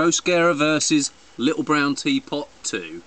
Proscara versus Little Brown Teapot 2.